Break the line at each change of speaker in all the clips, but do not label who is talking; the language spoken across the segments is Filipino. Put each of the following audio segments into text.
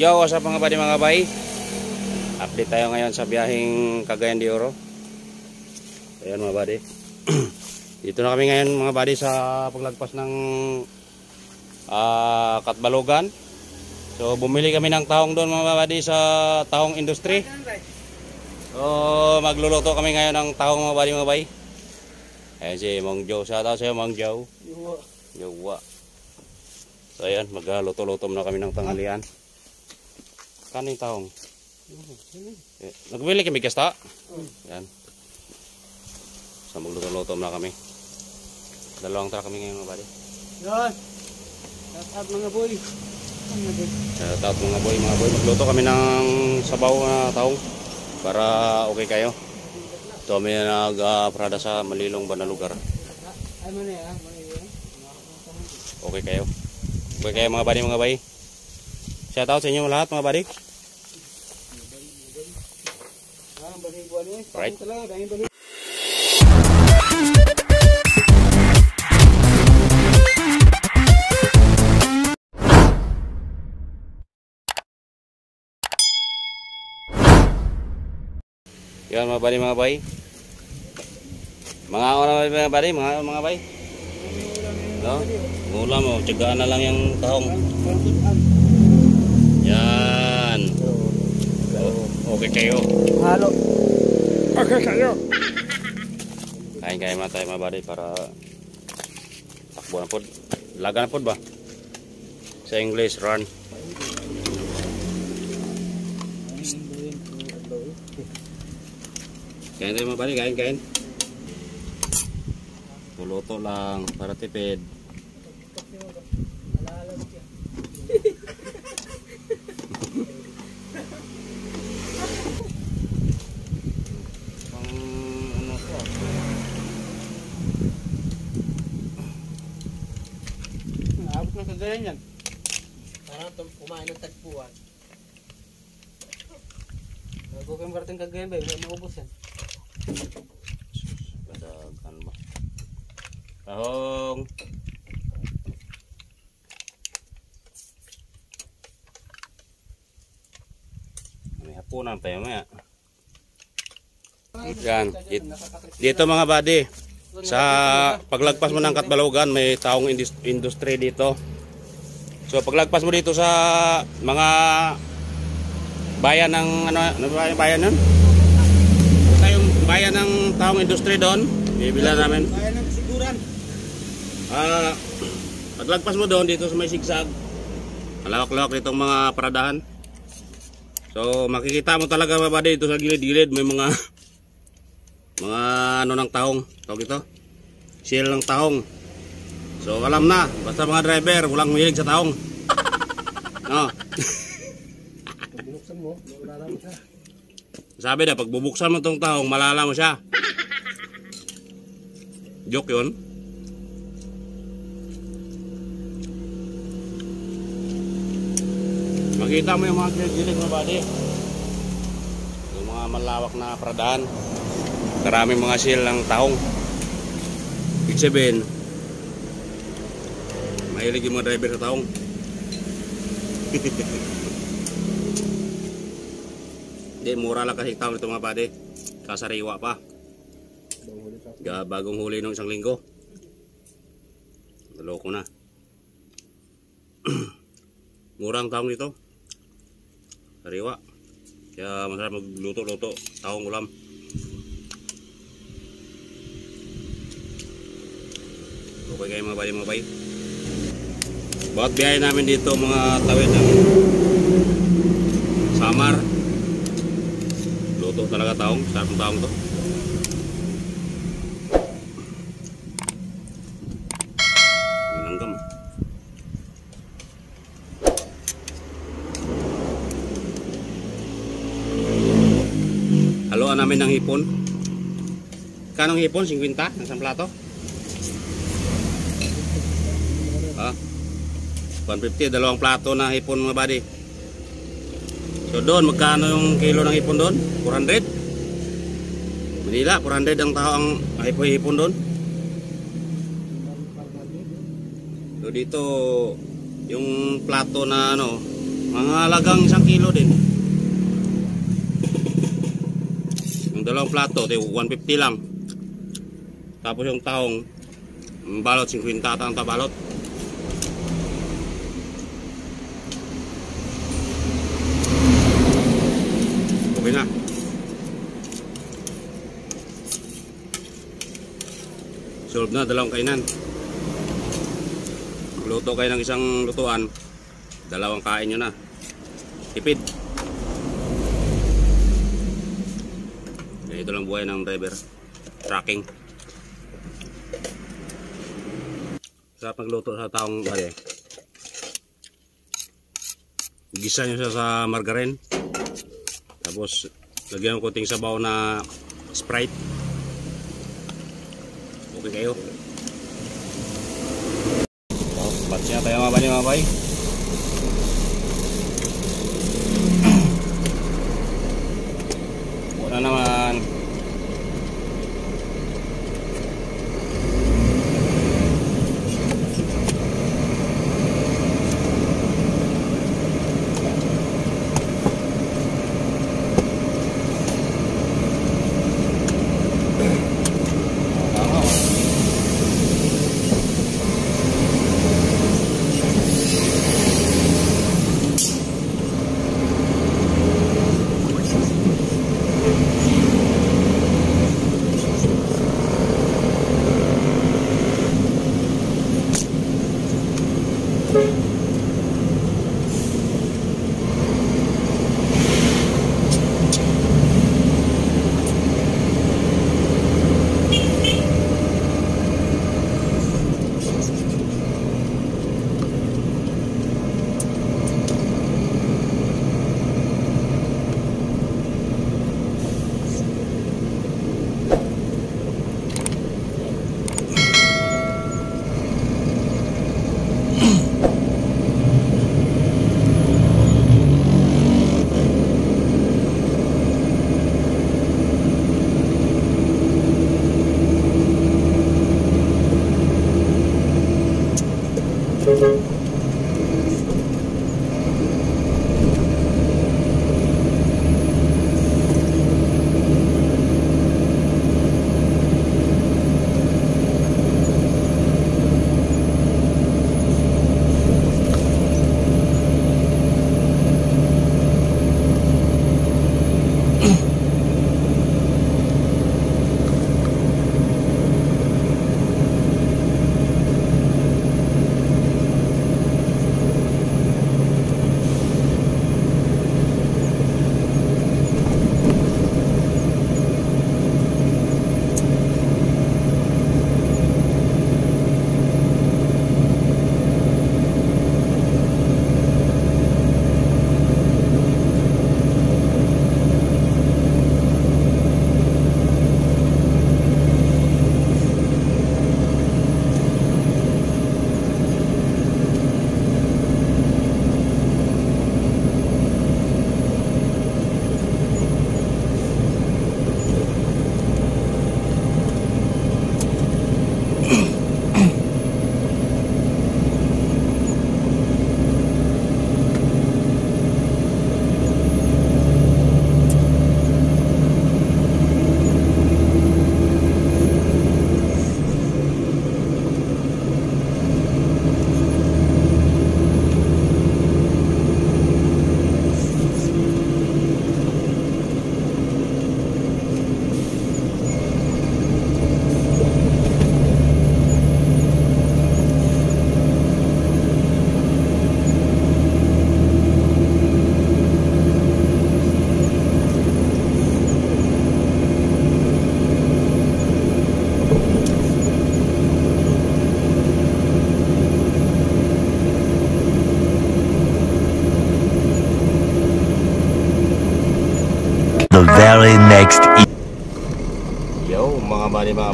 Yo, what's up mga buddy mga bay? Update tayo ngayon sa biyaheng Cagayan de Oro. Ayan mga buddy. Dito na kami ngayon mga buddy sa paglagpas ng ah, Katbalogan. So bumili kami ng tahong doon mga buddy sa tahong industry. So magluluto kami ngayon ng tahong mga buddy mga bay. Ayan si Mang Joe. Shout out sa'yo Mang Joe. Yawa. So ayan, magluto-luto na kami ng tanghalian. Kano yung taong? Eh, nagbili kami kasta? Yan. So magluto-luto na kami. Dalawang truck kami ngayon mga buddy.
Yan. Shout out mga boy. Boy.
Shout out mga boy, mga boy. Magluto kami ng sabaw na taong para okay kayo. Ito kami nag-prada sa malilong ba na lugar. Okay kayo. Okay kayo mga buddy, mga buddy. Shout out sa inyo lahat mga buddy. Right. Yan mga buddy, mga buddy. Mga ano mga buddy, mga mga buddy. No? Ngulam mo, tiyagaan na lang yung tahong.
Pantutan.
Yan. O- Okay kayo.
Halo. Okay kayo.
Kain kain mga tayo mga buddy para takbo na pod. Laga na pod ba? Sa English, run. Kain tayo mga buddy, kain kain. Puluto lang para tipid.
Kagayan yan.
Parang tum- kumain ng tagpuan.
Bago kayo makarating kagayan ba? Huwag maubos yan.
Kadagan ba? Tahong. May hapunan tayo maya. Yan. It- Dito mga buddy. Sa paglagpas mo ng Katbalogan, may taong indus- industry dito. So paglagpas mo dito sa mga bayan ng ano, ano ba bayan nun? Basta yung bayan ng taong industry doon, bibila namin.
Kaya ng siguran.
Ah, paglagpas mo doon dito sa may sigsag. Malawak-lawak nitong mga paradahan. So makikita mo talaga mga buddy dito sa gilid-gilid may mga mga ano ng tahong. Tawag ito. Seal ng tahong. So alam na, basta mga driver, walang mahilig sa tahong. No.
Binuksan mo. Wala lang siya.
Sabi na, pag bubuksan mo tong tahong, malala mo siya. Joke yun. Makita mo yung mga gilid-gilid mga buddy. Yung mga malawak na paradahan. Karaming mga seal ng tahong. Ibig sabihin, mahilig yung mga driver sa tahong. Hindi, mura lang kasi tawon ito mga buddy. Kasariwa pa. Bagong huli ng isang linggo. Loko na. Mura ang taong dito. Sariwa. Kaya masarap magluto-luto. Taong ulam. Okay kayo mga buddy mga bay. Bawat biyahe namin dito mga tawid ng Samar. Luto talaga taong, sarap ng taong to. Langgam. Haluan namin ng hipon. Kanong hipon? 50? Ng isang plato? 150, dalawang plato na hipon mga buddy. So doon, magkano yung kilo ng hipon doon? 400? Manila, 400 ang tao ang hipon doon. So dito, yung plato na ano, Mga lagang isang kilo din. Yung dalawang plato, di, 150 lang. Tapos yung taong, balot, 50 ata ang tabalot. 12 na, dalawang kainan. Luto kayo ng isang lutuan, dalawang kain nyo na. Tipid. Ganito lang buhay ng driver. Tracking. Sarap magluto sa taong bali. Gisa nyo siya sa margarine. Tapos, lagyan ng kunting sabaw na Sprite. Okay kayo. Oh,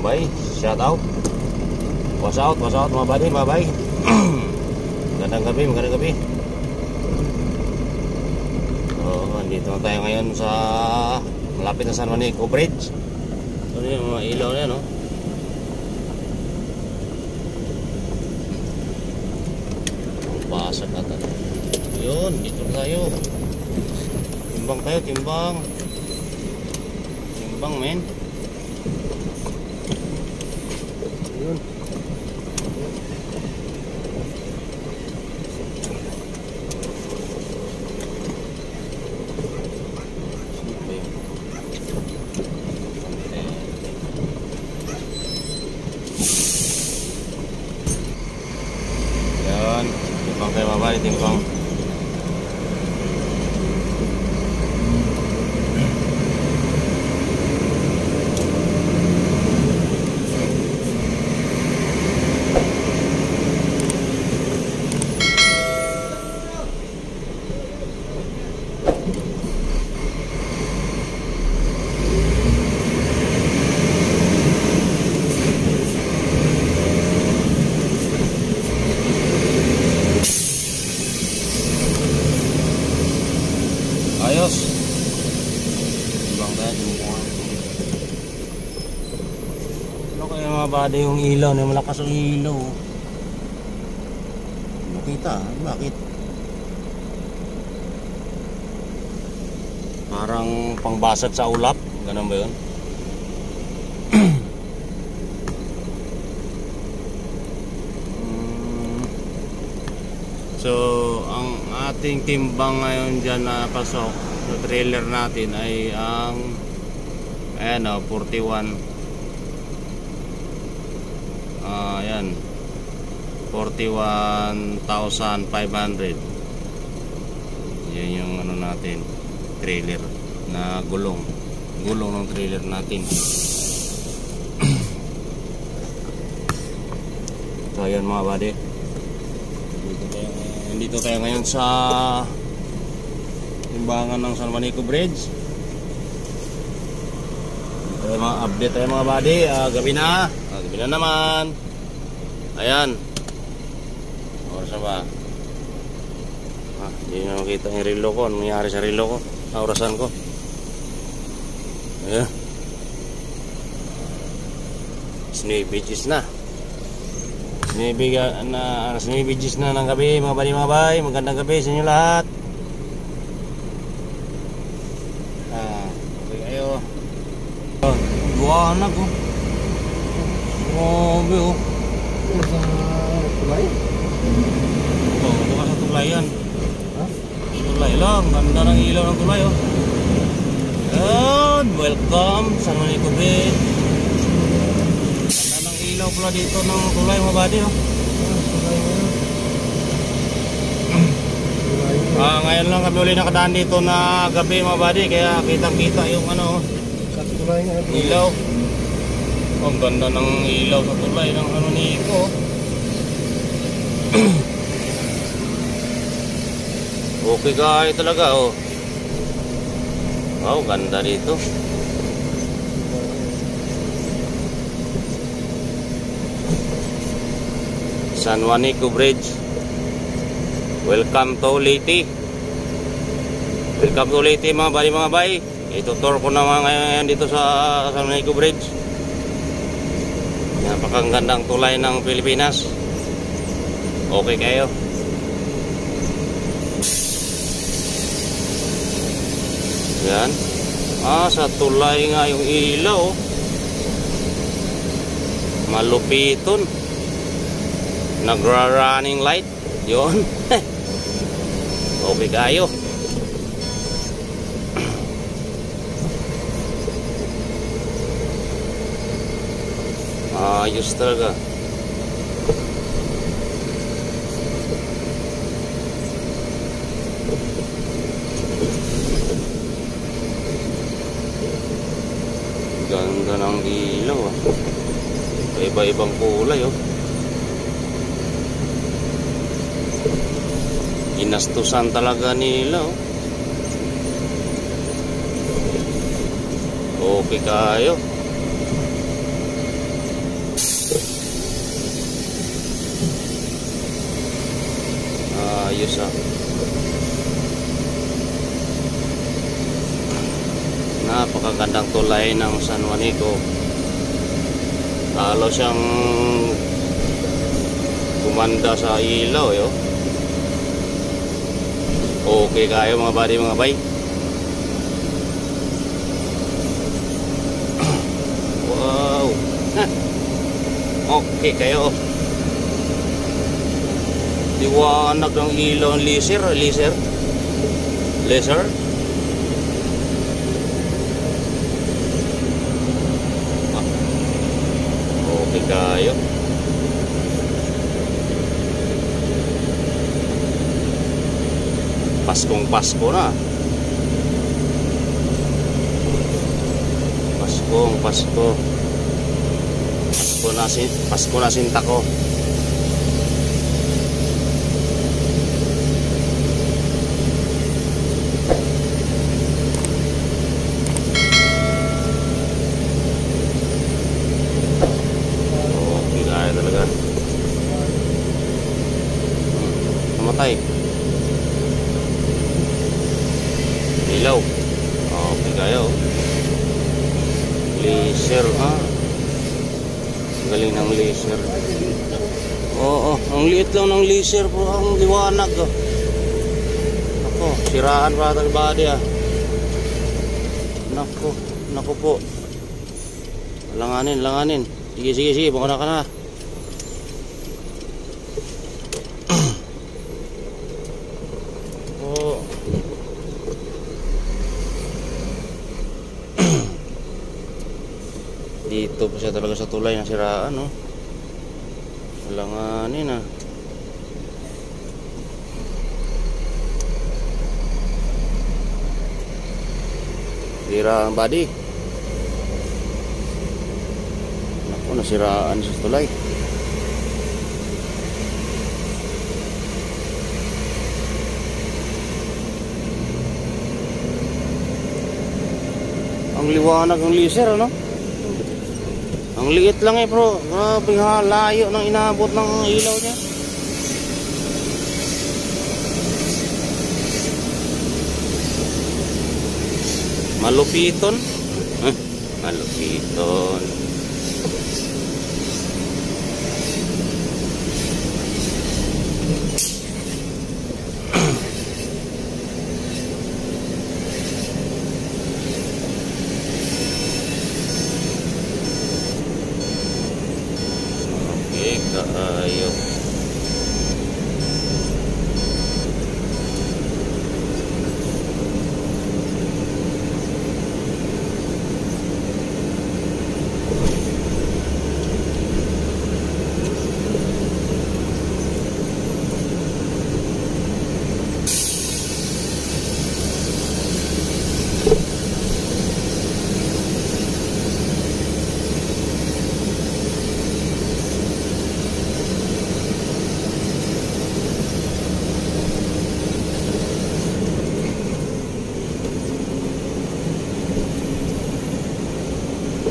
Bay. Shout out. Watch out, watch out, mga buddy, mga bay. magandang gabi, magandang gabi. Oh, andito na tayo ngayon sa malapit na San Juanico Bridge. Ito na yung mga ilaw na yan, no? Ang pasag na tayo. Yun, dito na tayo. Timbang tayo, timbang. Timbang, men. Yun. Sino ba yun? Yan, timbang tayo mabalik, timbang. Ayos. Timbang tayo, timbang. Ano kaya mga bada yung ilaw na malakas ang ilaw? Makita, bakit? Parang pangbasad sa ulap, ganun ba yun? So, ang ating timbang ngayon dyan na pasok sa trailer natin ay ang ayan o, 41 ah ayan 41,500 yan yung ano natin trailer na gulong gulong ng trailer natin so ayan mga buddy dito tayo, ngayon sa timbangan ng San Juanico Bridge. Tayo mga update tayo mga buddy. Ah, gabi na. Ah, gabi na naman. Ayan. Oras na ba? Ah, hindi na makita yung relo ko. Ano nangyari sa relo ko? Ah, ko. Ayan. Beaches na. Sinibiga na sinibigis na ng gabi mga bali mga bay. Magandang gabi sa inyo lahat. Ah, okay kayo. Oh, buwanag oh. Grabe oh.
Sa tulay?
Oh, bukas sa tulay yan. Tulay lang. Ganda ng ilaw ng tulay oh. Yan, welcome sa Beach. Ganda ng ilaw pala dito ng tulay mga badi oh. Ah, ngayon lang kami uli nakadaan dito na gabi mga buddy kaya kitang-kita yung ano
Sa tulay nga.
ilaw. Ang ganda ng ilaw sa tulay ng ano ni Iko. okay kayo talaga oh. Wow, ganda dito. San Juanico Bridge. Welcome to Leyte. Welcome to Leyte mga bali mga bay. Itutur ko naman ngayon dito sa San Juanico Bridge. Napakagandang tulay ng Pilipinas. Okay kayo. Yan. Ah, sa tulay nga yung ilaw. Malupiton. Nagra-running light. Yon. okay kayo. Ayos talaga. Ganda ng ilaw ah. Iba-ibang kulay oh. Inastusan talaga nila oh. Okay kayo. Ah. Napakagandang tulay ng San Juanico. Talo siyang gumanda sa ilaw yo. Okay kayo mga buddy mga bay. Wow. Okay kayo. Liwanag ng ilaw ng laser, laser. Laser. Ah. Okay kayo. Paskong Pasko na. Paskong Pasko. Pasko na sin Pasko na sinta ko. Oh, kaya talaga. Hmm, Namatay. Ilaw. Okay kayo. Laser, ah. Ang Galing ng laser. Oo, ang liit lang ng laser po, ang liwanag. Oh. Ako, siraan pa ng body ah. Nako, nako po. Langanin, langanin. Sige, sige, sige, baka na ka na. Oo. Dito pa siya talaga sa tulay na siraan, no? Langanin, ah. Sira ang body. Naku, nasiraan sa tulay. Ang liwanag ng laser, ano? Ang liit lang eh, bro. Grabe ha, layo ng inaabot ng ilaw niya. Malupiton. Eh, malupiton.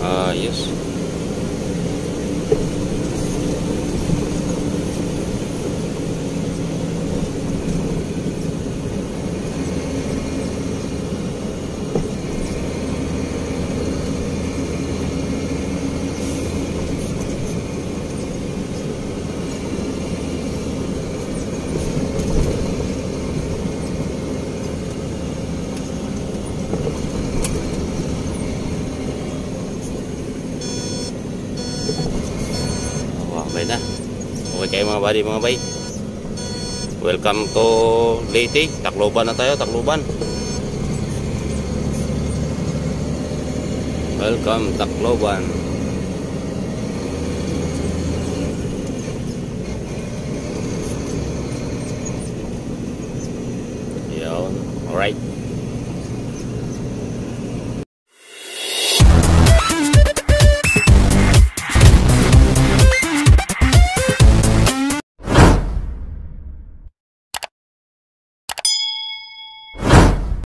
Ayos. Oh, okay na. Okay kayo mga buddy, mga bay. Welcome to Leyte. Tacloban na tayo, Tacloban. Welcome, Tacloban.